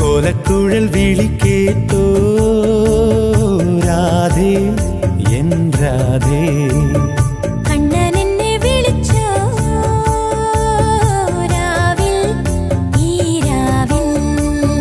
கோலக்குழல் விழிக்கேத்தோ Radhe என்றாதே